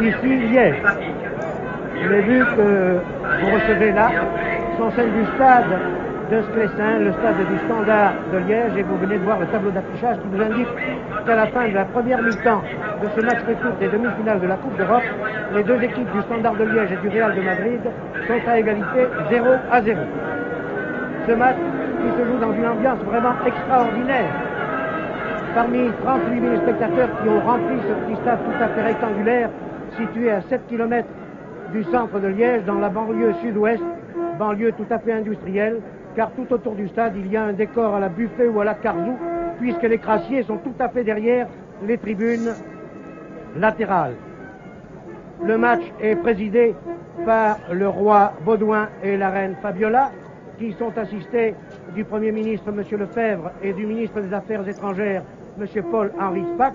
ici Liège. Les buts que vous recevez là sont celles du stade de Sclessin, le stade du Standard de Liège, et vous venez de voir le tableau d'affichage qui vous indique qu'à la fin de la première mi-temps de ce match retour des demi-finales de la Coupe d'Europe, les deux équipes du Standard de Liège et du Real de Madrid sont à égalité 0 à 0. Ce match qui se joue dans une ambiance vraiment extraordinaire. Parmi 38 000 spectateurs qui ont rempli ce petit stade tout à fait rectangulaire, situé à 7 km du centre de Liège, dans la banlieue sud-ouest, banlieue tout à fait industrielle, car tout autour du stade, il y a un décor à la buffet ou à la carzou, puisque les crassiers sont tout à fait derrière les tribunes latérales. Le match est présidé par le roi Baudouin et la reine Fabiola, qui sont assistés du Premier ministre M. Lefebvre et du ministre des Affaires étrangères M. Paul-Henri Spack.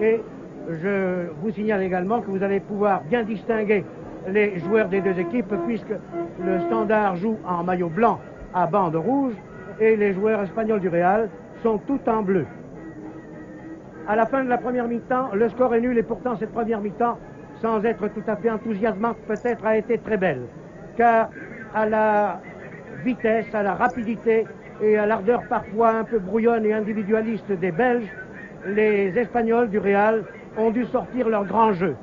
Et je vous signale également que vous allez pouvoir bien distinguer les joueurs des deux équipes puisque le Standard joue en maillot blanc à bande rouge et les joueurs espagnols du Real sont tout en bleu. À la fin de la première mi-temps, le score est nul et pourtant cette première mi-temps, sans être tout à fait enthousiasmante peut-être, a été très belle. Car à la vitesse, à la rapidité et à l'ardeur parfois un peu brouillonne et individualiste des Belges, les Espagnols du Real ont dû sortir leur grand jeu.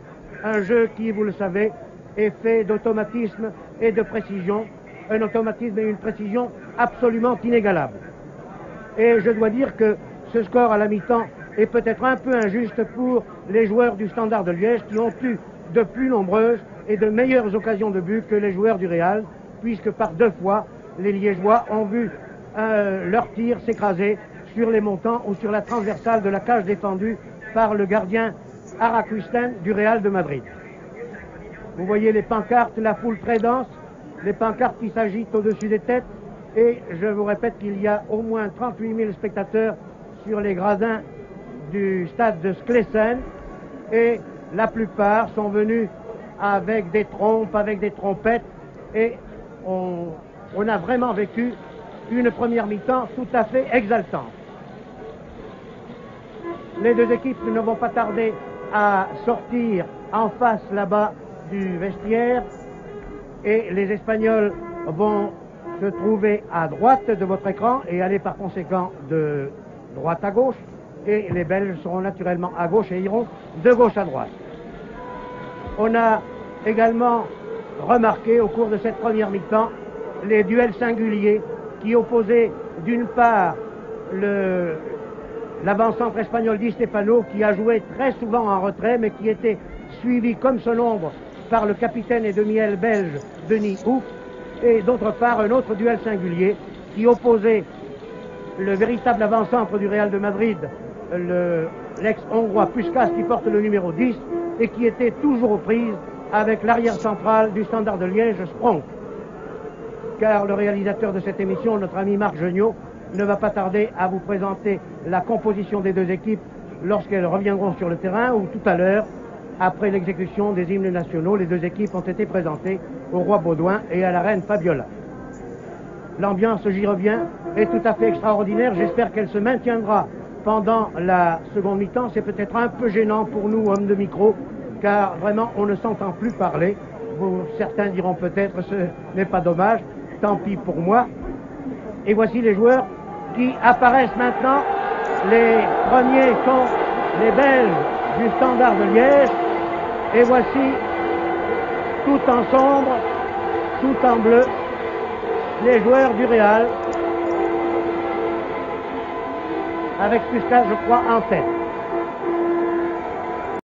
Un jeu qui, vous le savez, est fait d'automatisme et de précision, un automatisme et une précision absolument inégalables. Et je dois dire que ce score à la mi-temps est peut-être un peu injuste pour les joueurs du Standard de Liège qui ont eu de plus nombreuses et de meilleures occasions de but que les joueurs du Real, puisque par deux fois, les Liégeois ont vu euh, leur tir s'écraser sur les montants ou sur la transversale de la cage défendue par le gardien Araquisten du Real de Madrid. Vous voyez les pancartes, la foule très dense, les pancartes qui s'agitent au-dessus des têtes, et je vous répète qu'il y a au moins 38 000 spectateurs sur les gradins du stade de Sclesen, et la plupart sont venus avec des trompes, avec des trompettes, et on, on a vraiment vécu une première mi-temps tout à fait exaltante. Les deux équipes ne vont pas tarder à sortir en face là-bas du vestiaire et les Espagnols vont se trouver à droite de votre écran et aller par conséquent de droite à gauche et les Belges seront naturellement à gauche et iront de gauche à droite. On a également remarqué au cours de cette première mi-temps les duels singuliers qui opposaient d'une part l'avant-centre espagnol Di Stefano qui a joué très souvent en retrait mais qui était suivi comme son ombre par le capitaine et demi-aile belge Denis Ouf et d'autre part un autre duel singulier qui opposait le véritable avant-centre du Real de Madrid, l'ex-hongrois Puskas qui porte le numéro 10 et qui était toujours aux prises avec l'arrière central du Standard de Liège, Sprong car le réalisateur de cette émission, notre ami Marc Geniot, ne va pas tarder à vous présenter la composition des deux équipes lorsqu'elles reviendront sur le terrain ou tout à l'heure, après l'exécution des hymnes nationaux, les deux équipes ont été présentées au roi Baudouin et à la reine Fabiola. L'ambiance, j'y reviens, est tout à fait extraordinaire. J'espère qu'elle se maintiendra pendant la seconde mi-temps. C'est peut-être un peu gênant pour nous, hommes de micro, car vraiment, on ne s'entend plus parler. Certains diront peut-être, ce n'est pas dommage tant pis pour moi. Et voici les joueurs qui apparaissent maintenant. Les premiers sont les Belges du Standard de Liège. Et voici, tout en sombre, tout en bleu, les joueurs du Real, avec Puskas, je crois, en tête.